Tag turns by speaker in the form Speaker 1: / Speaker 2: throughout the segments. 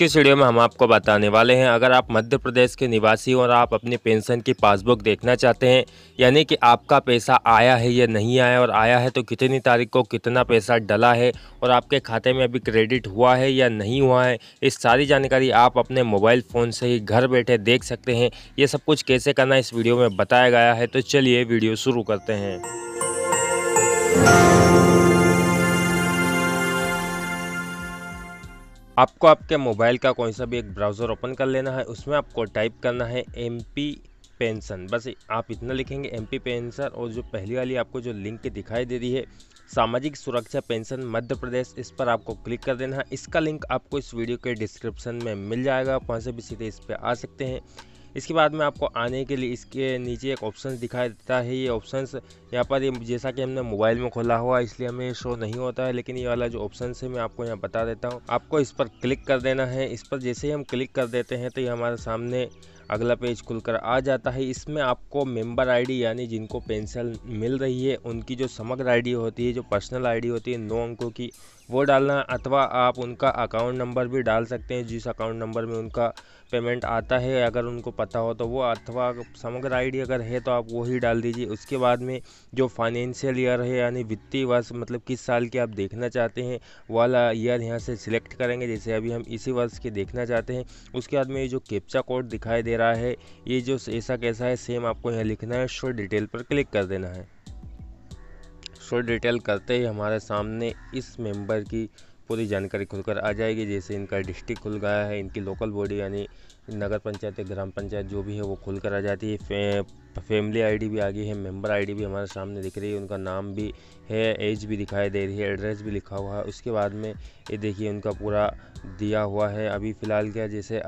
Speaker 1: की वीडियो में हम आपको बताने वाले हैं, अगर आप मध्य प्रदेश के निवासी और आप अपनी पेंशन की पासबुक देखना चाहते हैं, यानी कि आपका पैसा आया है या नहीं आया और आया है तो कितनी तारीख को कितना पैसा डला है और आपके खाते में अभी क्रेडिट हुआ है या नहीं हुआ है, इस सारी जानकारी आप अपने मोबाइल फ़ोन से ही घर बैठे देख सकते हैं। ये सब कुछ कैसे करना इस वीडियो में बताया गया है तो चलिए वीडियो शुरू करते हैं। आपको आपके मोबाइल का कोई सा भी एक ब्राउज़र ओपन कर लेना है, उसमें आपको टाइप करना है एम पी पेंशन बस आप इतना लिखेंगे एम पी पेंशन और जो पहली वाली आपको जो लिंक दिखाई दे रही है, सामाजिक सुरक्षा पेंशन मध्य प्रदेश, इस पर आपको क्लिक कर देना है। इसका लिंक आपको इस वीडियो के डिस्क्रिप्शन में मिल जाएगा, आप वहाँ से भी सीधे इस पर आ सकते हैं। इसके बाद में आपको आने के लिए इसके नीचे एक ऑप्शन दिखाई देता है। ये ऑप्शन यहाँ पर जैसा कि हमने मोबाइल में खोला हुआ इसलिए हमें शो नहीं होता है, लेकिन ये वाला जो ऑप्शन है, मैं आपको यहाँ बता देता हूँ। आपको इस पर क्लिक कर देना है। इस पर जैसे ही हम क्लिक कर देते हैं तो ये हमारे सामने अगला पेज खुलकर आ जाता है। इसमें आपको मेंबर आईडी यानी जिनको पेंशन मिल रही है, उनकी जो समग्र आईडी होती है, जो पर्सनल आईडी होती है, नौ अंकों की, वो डालना अथवा आप उनका अकाउंट नंबर भी डाल सकते हैं, जिस अकाउंट नंबर में उनका पेमेंट आता है, अगर उनको पता हो तो वो, अथवा समग्र आईडी अगर है तो आप वो ही डाल दीजिए। उसके बाद में जो फाइनेंशियल ईयर है, यानी वित्तीय वर्ष मतलब किस साल के आप देखना चाहते हैं, वाला ईयर यहाँ से सिलेक्ट करेंगे। जैसे अभी हम इसी वर्ष के देखना चाहते हैं। उसके बाद में जो कैप्चा कोड दिखाई दे रहा है। ये जो ऐसा कैसा है सेम आपको यहाँ लिखना है शो डिटेल पर क्लिक कर देना है। शो डिटेल करते ही हमारे सामने इस मेंबर की पूरी जानकारी खुलकर आ जाएगी। जैसे इनका डिस्ट्रिक्ट खुल गया है, इनकी लोकल बॉडी यानी नगर पंचायत, ग्राम पंचायत जो भी है वो खुल कर आ जाती है। फैमिली आईडी भी आ गई है मेंबर आईडी भी हमारे सामने दिख रही है, उनका नाम भी है एज भी दिखाई दे रही है एड्रेस भी लिखा हुआ है। उसके बाद में ये देखिए, उनका पूरा दिया हुआ है। अभी फ़िलहाल क्या जैसे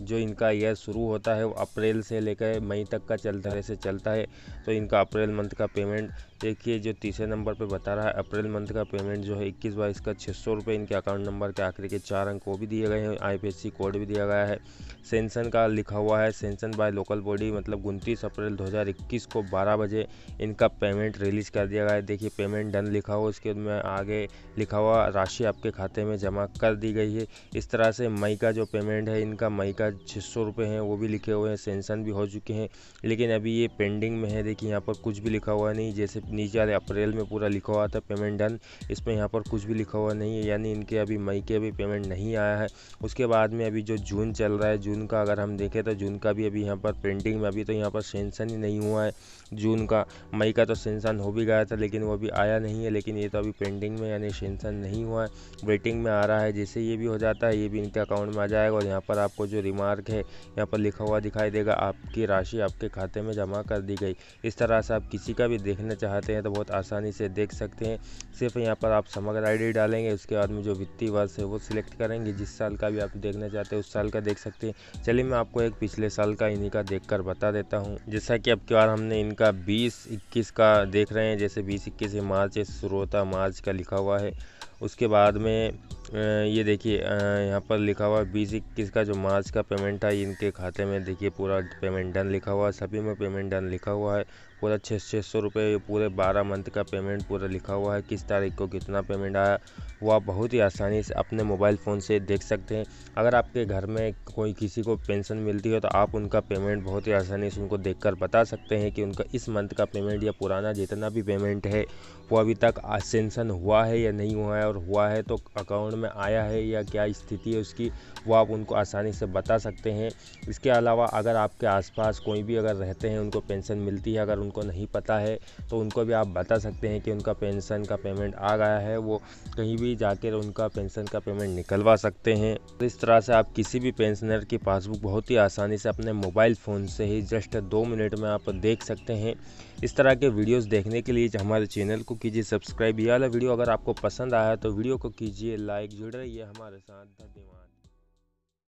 Speaker 1: जो इनका ईयर शुरू होता है, वो अप्रैल से लेकर मई तक का चलता है से चलता है। तो इनका अप्रैल मंथ का पेमेंट देखिए, जो तीसरे नंबर पर बता रहा है, अप्रैल मंथ का पेमेंट जो है, इक्कीस बाईस का छः सौ रुपये इनके अकाउंट नंबर के आखिरी के चार अंक वो भी दिए गए हैं। आई कोड भी दिया गया है। सेंसन का लिखा हुआ है। सेंसन बाय लोकल बॉडी मतलब उनतीस अप्रैल 2021 को 12 बजे इनका पेमेंट रिलीज़ कर दिया गया है। देखिए, पेमेंट डन लिखा हुआ, उसके में आगे लिखा हुआ राशि आपके खाते में जमा कर दी गई है। इस तरह से मई का जो पेमेंट है, इनका मई का छः सौ रुपये हैं, वो भी लिखे हुए हैं सेंसन भी हो चुके हैं। लेकिन अभी ये पेंडिंग में है, देखिए, यहाँ पर कुछ भी लिखा हुआ नहीं, जैसे नीचे वाले अप्रैल में पूरा लिखा हुआ था, पेमेंट डन, इसमें यहाँ पर कुछ भी लिखा हुआ नहीं है, यानी इनके अभी मई के अभी पेमेंट नहीं आया है। उसके बाद में अभी जो जून चल रहा है, जून का अगर हम देखें तो जून का भी अभी यहाँ पर पेंडिंग में, अभी तो यहाँ पर सेंसन ही नहीं हुआ है। जून का, मई का तो सेंसन हो भी गया था, लेकिन वो अभी आया नहीं है, लेकिन ये तो अभी पेंडिंग में यानी सेंसन नहीं हुआ है। वेटिंग में आ रहा है जैसे ये भी हो जाता है, ये भी इनके अकाउंट में आ जाएगा और यहाँ पर आपको जो रिमार्क है, यहाँ पर लिखा हुआ दिखाई देगा, आपकी राशि आपके खाते में जमा कर दी गई। इस तरह से आप किसी का भी देखना चाहते हैं तो बहुत आसानी से देख सकते हैं। सिर्फ़ यहाँ पर आप समग्र आईडी डालेंगे, उसके बाद में जो वित्तीय वर्ष है, वो सिलेक्ट करेंगे। जिस साल का भी आप देखना चाहते हैं, उस साल का देख सकते हैं। चलिए मैं आपको एक पिछले साल का इन्हीं का देख बता देता हूँ। जैसा कि अब की बार हमने इनका बीस इक्कीस का देख रहे हैं, जैसे बीस इक्कीस मार्च से शुरू होता मार्च का लिखा हुआ है। उसके बाद में ये देखिए यहाँ पर लिखा हुआ बीस इक्कीस का जो मार्च का पेमेंट था इनके खाते में देखिए पूरा पेमेंट डन लिखा हुआ है, सभी में पेमेंट डन लिखा हुआ है। पूरा छः छः सौ रुपये पूरे बारह मंथ का पेमेंट पूरा लिखा हुआ है। किस तारीख को कितना पेमेंट आया, वो आप बहुत ही आसानी से अपने मोबाइल फ़ोन से देख सकते हैं। अगर आपके घर में कोई किसी को पेंशन मिलती है तो आप उनका पेमेंट बहुत ही आसानी से उनको देखकर बता सकते हैं कि उनका इस मंथ का पेमेंट या पुराना जितना भी पेमेंट है, वो अभी तक असेंसन हुआ है या नहीं हुआ है। और हुआ है तो अकाउंट में आया है या क्या स्थिति है उसकी, वो आप उनको आसानी से बता सकते हैं। इसके अलावा अगर आपके आसपास कोई भी अगर रहते हैं, उनको पेंशन मिलती है, अगर उनको नहीं पता है तो उनको भी आप बता सकते हैं कि उनका पेंशन का पेमेंट आ गया है, वो कहीं भी जाकर उनका पेंशन का पेमेंट निकलवा सकते हैं। तो इस तरह से आप किसी भी पेंशनर की पासबुक बहुत ही आसानी से अपने मोबाइल फ़ोन से ही जस्ट दो मिनट में आप देख सकते हैं। इस तरह के वीडियोस देखने के लिए हमारे चैनल को कीजिए सब्सक्राइब। ये वाला वीडियो अगर आपको पसंद आया तो वीडियो को कीजिए लाइक। जुड़ रही है हमारे साथ, धन्यवाद।